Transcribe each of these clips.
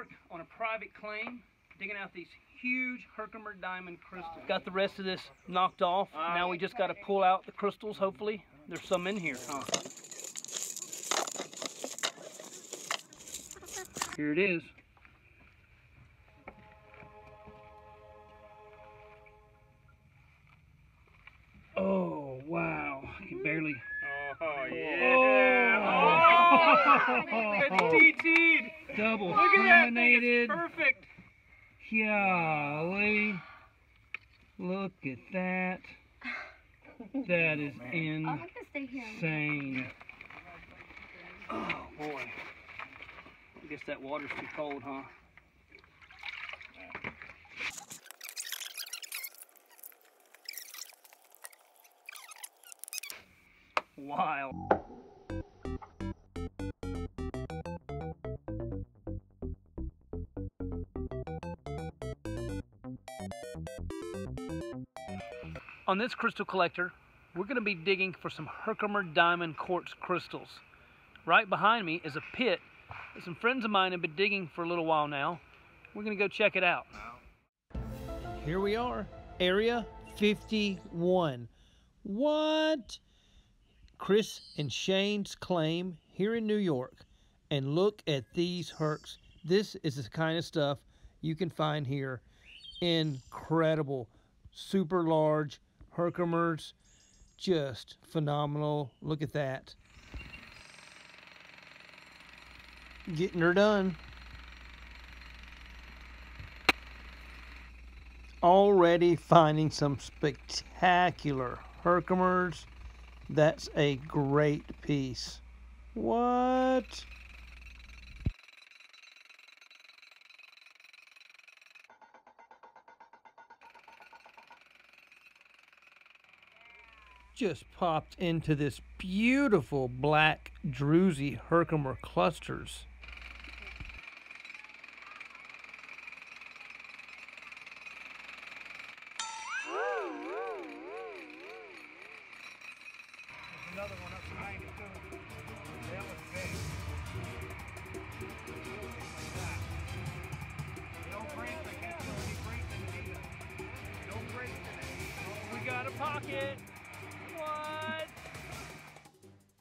York on a private claim, digging out these huge Herkimer diamond crystals. Got the rest of this knocked off. Now we just got to pull out the crystals, hopefully. There's some in here, huh? Here it is. Oh, wow. I can barely. Oh, yeah. Oh, oh. It's DT'd. Double Look at that thing. It's perfect. Golly. Look at that. That is oh, I'll have to stay here. insane. Oh boy. I guess that water's too cold, huh? Wild. On this crystal collector, we're going to be digging for some Herkimer diamond quartz crystals. Right behind me is a pit that some friends of mine have been digging for a little while now. We're going to go check it out. Here we are, Area 51. What? Chris and Shane's claim here in New York. And look at these hercs. This is the kind of stuff you can find here. Incredible. Super large Herkimers. Just phenomenal. Look at that. Getting her done. Already finding some spectacular Herkimers. That's a great piece. What? Just popped into this beautiful black druzy Herkimer clusters. Pocket.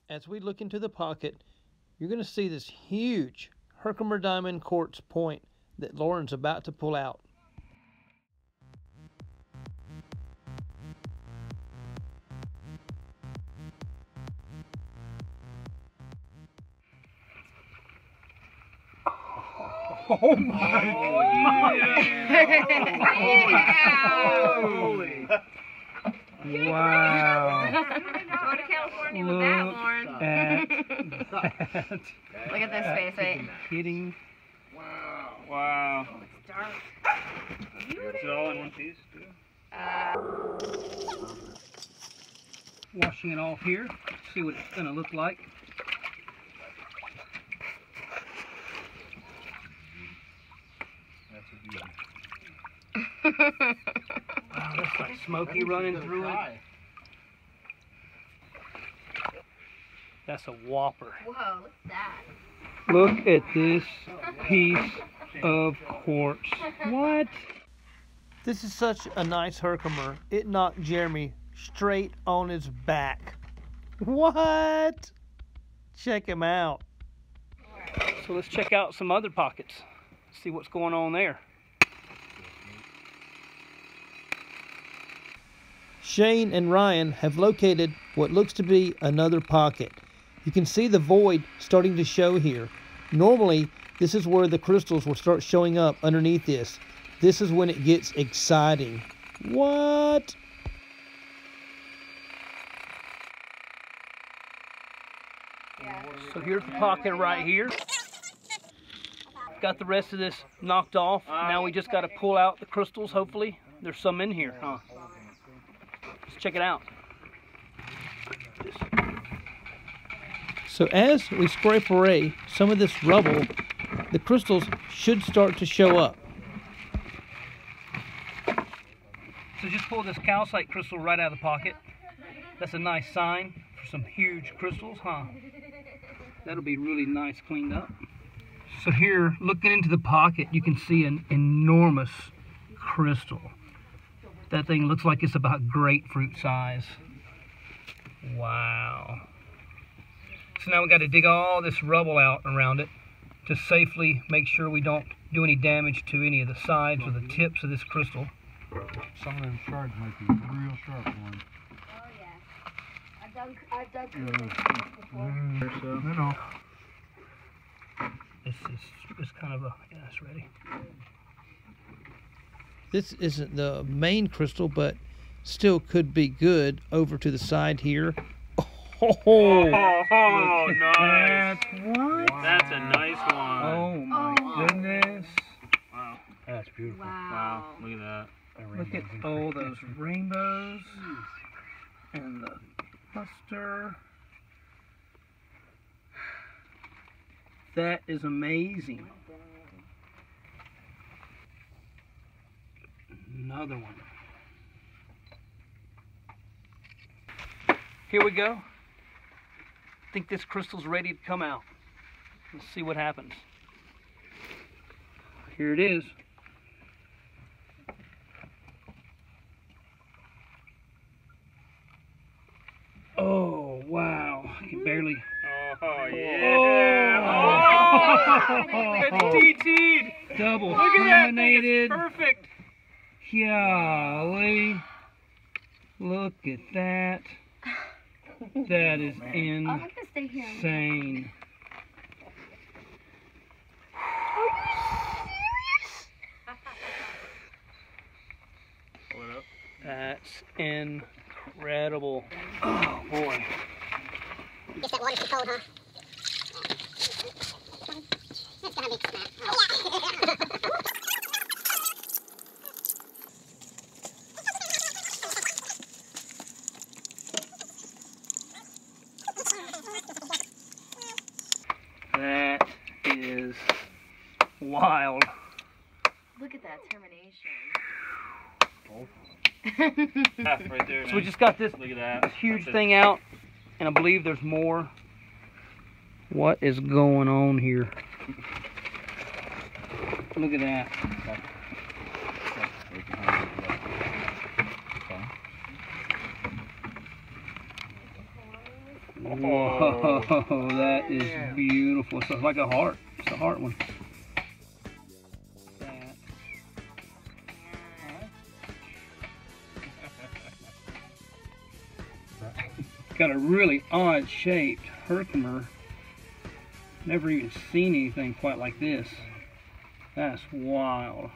As we look into the pocket, you're going to see this huge Herkimer diamond quartz point that Lauren's about to pull out. Oh my Oh yeah! Holy. Wow. Go to California with that, Look Lauren. at that. Look at this face, wait. Kidding. Wow. Wow! Dark. It's all in one piece, too. Uh, Washing it off here. See what it's going to look like. That's a beauty. Wow, that's like smoky running through it. That's a whopper. whoa, look at that. Look at this piece of quartz. What? This is such a nice Herkimer. It knocked Jeremy straight on his back. What? Check him out. So let's check out some other pockets. See what's going on there. Shane and Ryan have located what looks to be another pocket. You can see the void starting to show here. Normally, this is where the crystals will start showing up underneath this. This is when it gets exciting. What? So here's the pocket right here. Got the rest of this knocked off. Now we just got to pull out the crystals, hopefully. There's some in here, huh? Let's check it out. So as we scrape away some of this rubble, the crystals should start to show up. So just pull this calcite crystal right out of the pocket. That's a nice sign for some huge crystals, huh? That'll be really nice cleaned up. So here, looking into the pocket, you can see an enormous crystal. That thing looks like it's about grapefruit size. Wow. So now we got to dig all this rubble out around it to safely make sure we don't do any damage to any of the sides or the tips of this crystal. Some of them shards might be real sharp ones. Oh yeah. I've done I've done Yeah, crystals before. so. No, no. This is it's kind of a yeah, it's ready. This isn't the main crystal, but still could be good over to the side here. Oh, Oh, oh, oh nice. That's what? That's a nice one. Oh my Oh. goodness. Wow. That's beautiful. Wow. Look at that. Look at all those rainbows and the cluster. That is amazing. Another one. Here we go. I think this crystal's ready to come out. Let's see what happens. Here it is. Oh, wow. I can barely. Oh, yeah. Oh, oh! it's DT'd. Double Look at that thing. terminated. It's perfect. Golly. Look at that. That is Oh, look at this stay here. insane. Pull it up. That's incredible. Oh, boy. Guess that water's too cold, huh? It's gonna be snap. That oh, is wild. Look at that termination. Oh. Right there. So we just got this Look at that. huge That's it. thing out, and I believe there's more. What is going on here? Look at that. Whoa, that is beautiful. So it's like a heart. It's a heart one. Got a really odd shaped Herkimer. Never even seen anything quite like this. That's wild.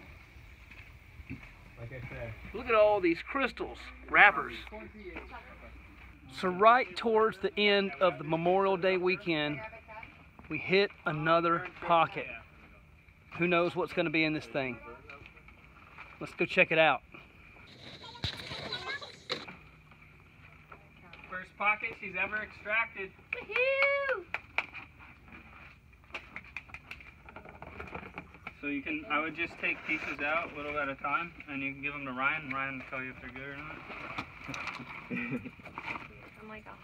Like I said. Look at all these crystals, wrappers. So right towards the end of the Memorial Day weekend, we hit another pocket. Who knows what's going to be in this thing? Let's go check it out. Pocket she's ever extracted. Woohoo! So you can, I would just take pieces out little at a time, and you can give them to Ryan. and Ryan will tell you if they're good or not. Oh my gosh.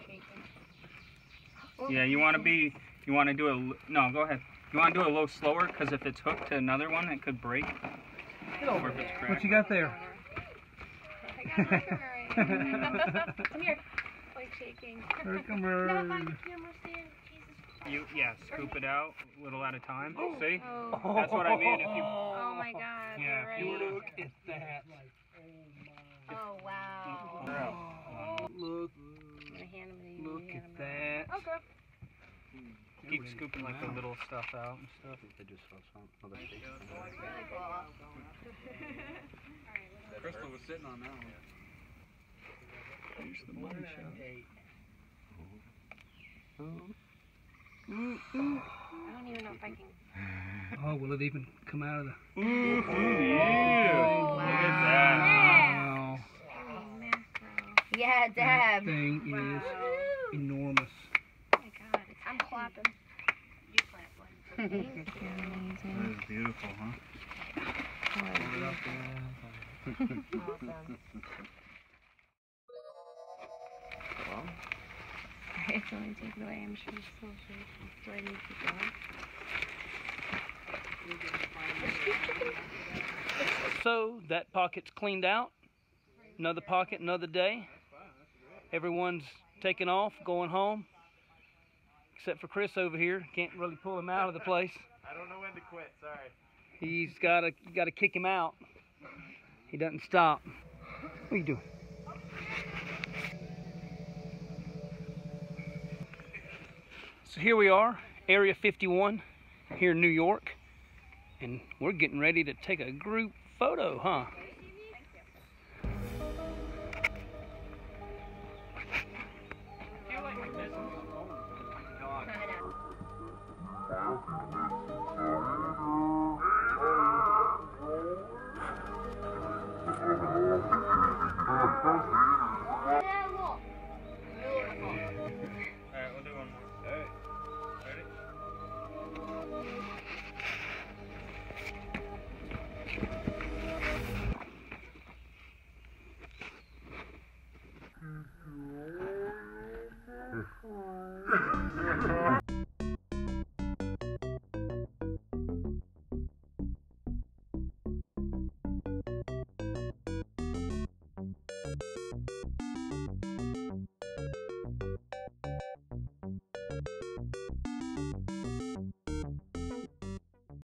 Shaking. Yeah, you want to be, you want to do a, l- no, go ahead. You want to do it a little slower, because if it's hooked to another one, it could break. Or if it's What you got there? I got Herkimer. Come here. Like shaking. Herkimer. No, find the camera stand. Jesus. You, yeah, scoop it out, a little at a time. Oh. See? Oh. That's what I mean, if you- Oh my god. Yeah, you're if you Look at that. Oh, oh wow. Oh. Look, I'm gonna hand him to you. look at that. Oh, okay. Keep scooping like the little stuff out and stuff. They Really cool. Crystal was sitting on that one. I don't even know if I can. Oh, will it even come out of the? Yeah. Look at that. Wow. Holy mackerel. Yeah, That Deb. thing is enormous. Oh my god. I'm clapping. You clap one. Thank you. That is beautiful, huh? Awesome. sorry, it's only taken away. I'm sure so sorry. Do I need to go? So that pocket's cleaned out. Another pocket, another day. Everyone's taking off, going home. Except for Chris over here. Can't really pull him out of the place. I don't know when to quit, sorry. He's gotta gotta kick him out. He doesn't stop. What are you doing? So here we are, Area 51, here in New York, and we're getting ready to take a group photo, huh?